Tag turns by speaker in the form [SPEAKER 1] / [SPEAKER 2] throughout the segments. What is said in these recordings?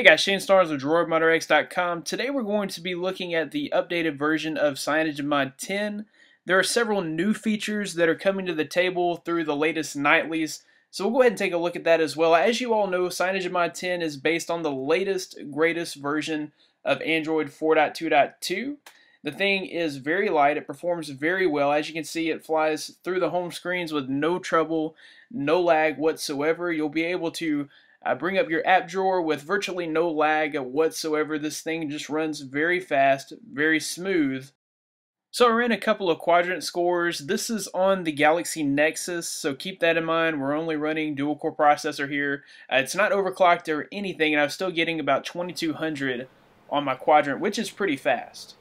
[SPEAKER 1] Hey guys, Shane Starnes with DroidModderX.com. Today we're going to be looking at the updated version of CyanogenMod 10. There are several new features that are coming to the table through the latest nightlies, so we'll go ahead and take a look at that as well. As you all know, CyanogenMod 10 is based on the latest, greatest version of Android 4.2.2. The thing is very light, it performs very well. As you can see, it flies through the home screens with no trouble, no lag whatsoever. You'll be able to uh, bring up your app drawer with virtually no lag whatsoever. This thing just runs very fast, very smooth. So I ran a couple of quadrant scores. This is on the Galaxy Nexus, so keep that in mind. We're only running dual core processor here. Uh, it's not overclocked or anything, and I'm still getting about 2200 on my quadrant, which is pretty fast.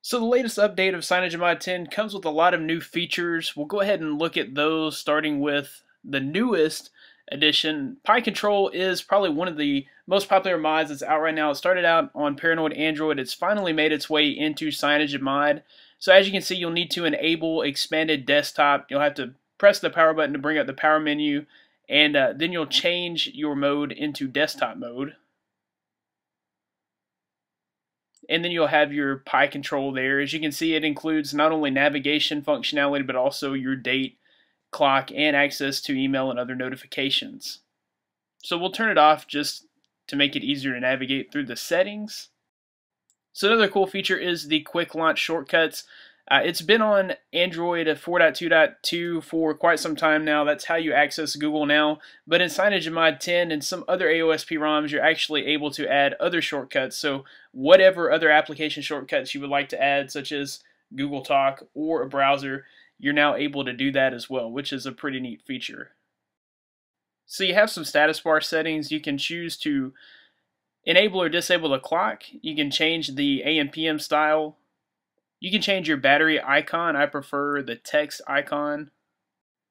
[SPEAKER 1] So the latest update of CyanogenMod 10 comes with a lot of new features. We'll go ahead and look at those starting with the newest edition. PIE Control is probably one of the most popular mods that's out right now. It started out on Paranoid Android. It's finally made its way into CyanogenMod. So as you can see, you'll need to enable expanded desktop. You'll have to press the power button to bring up the power menu, and uh, then you'll change your mode into desktop mode. and then you'll have your PIE control there. As you can see, it includes not only navigation functionality, but also your date, clock, and access to email and other notifications. So we'll turn it off just to make it easier to navigate through the settings. So another cool feature is the quick launch shortcuts. Uh, it's been on Android 4.2.2 for quite some time now. That's how you access Google now. But in CyanogenMod 10 and some other AOSP ROMs, you're actually able to add other shortcuts. So whatever other application shortcuts you would like to add, such as Google Talk or a browser, you're now able to do that as well, which is a pretty neat feature. So you have some status bar settings. You can choose to enable or disable the clock. You can change the AM PM style you can change your battery icon. I prefer the text icon.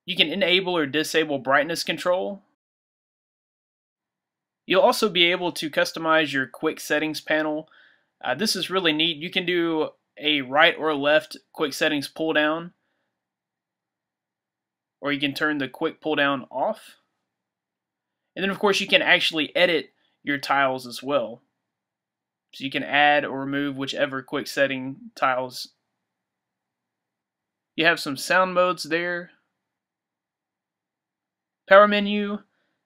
[SPEAKER 1] You can enable or disable brightness control. You'll also be able to customize your quick settings panel. Uh, this is really neat. You can do a right or left quick settings pull down or you can turn the quick pull down off. And then of course you can actually edit your tiles as well. So you can add or remove whichever quick setting tiles. You have some sound modes there. Power menu.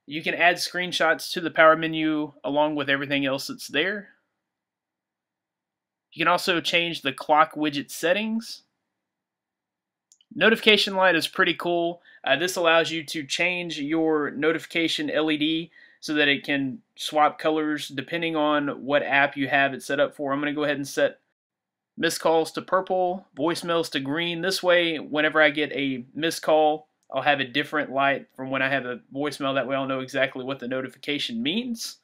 [SPEAKER 1] You can add screenshots to the power menu along with everything else that's there. You can also change the clock widget settings. Notification light is pretty cool. Uh, this allows you to change your notification LED so that it can swap colors depending on what app you have it set up for. I'm going to go ahead and set missed calls to purple, voicemails to green. This way, whenever I get a missed call, I'll have a different light from when I have a voicemail. That way I'll know exactly what the notification means.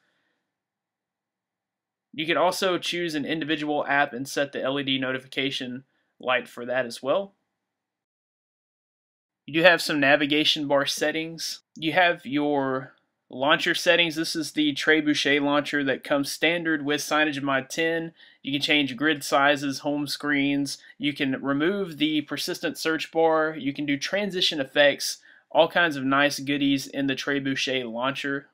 [SPEAKER 1] You can also choose an individual app and set the LED notification light for that as well. You do have some navigation bar settings. You have your Launcher settings, this is the Trebuchet launcher that comes standard with CyanogenMod 10. You can change grid sizes, home screens, you can remove the persistent search bar, you can do transition effects, all kinds of nice goodies in the Trebuchet launcher.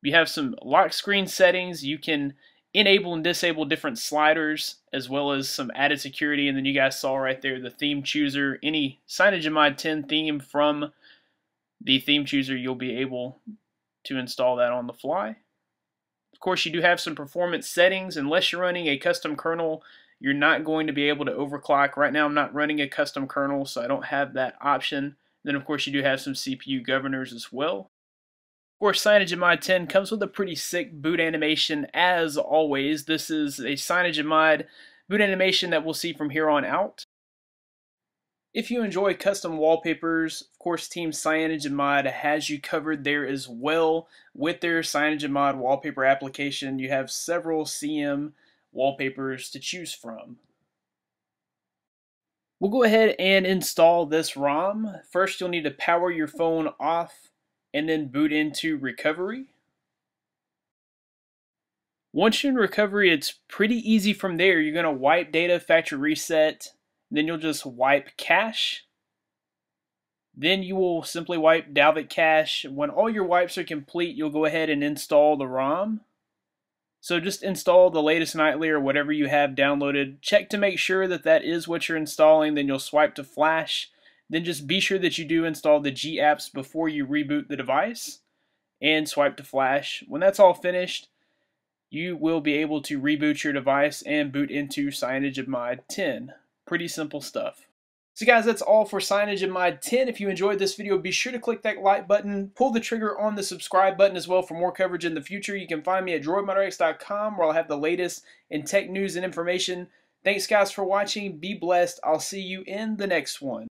[SPEAKER 1] You have some lock screen settings, you can enable and disable different sliders as well as some added security and then you guys saw right there the theme chooser any CyanogenMod 10 theme from the theme chooser you'll be able to install that on the fly. Of course, you do have some performance settings. Unless you're running a custom kernel, you're not going to be able to overclock. Right now, I'm not running a custom kernel, so I don't have that option. Then, of course, you do have some CPU governors as well. Of course, CyanogenMod 10 comes with a pretty sick boot animation as always. This is a CyanogenMod boot animation that we'll see from here on out. If you enjoy custom wallpapers, of course Team CyanogenMod has you covered there as well. With their CyanogenMod wallpaper application, you have several CM wallpapers to choose from. We'll go ahead and install this ROM. First you'll need to power your phone off and then boot into recovery. Once you're in recovery, it's pretty easy from there. You're going to wipe data, factory reset, then you'll just wipe cache. Then you will simply wipe Dalvik cache. When all your wipes are complete, you'll go ahead and install the ROM. So just install the latest nightly or whatever you have downloaded. Check to make sure that that is what you're installing. Then you'll swipe to flash. Then just be sure that you do install the G apps before you reboot the device and swipe to flash. When that's all finished, you will be able to reboot your device and boot into CyanogenMod 10. Pretty simple stuff. So guys, that's all for CyanogenMod 10. If you enjoyed this video, be sure to click that like button, pull the trigger on the subscribe button as well for more coverage in the future. You can find me at droidmodderx.com where I'll have the latest in tech news and information. Thanks guys for watching. Be blessed. I'll see you in the next one.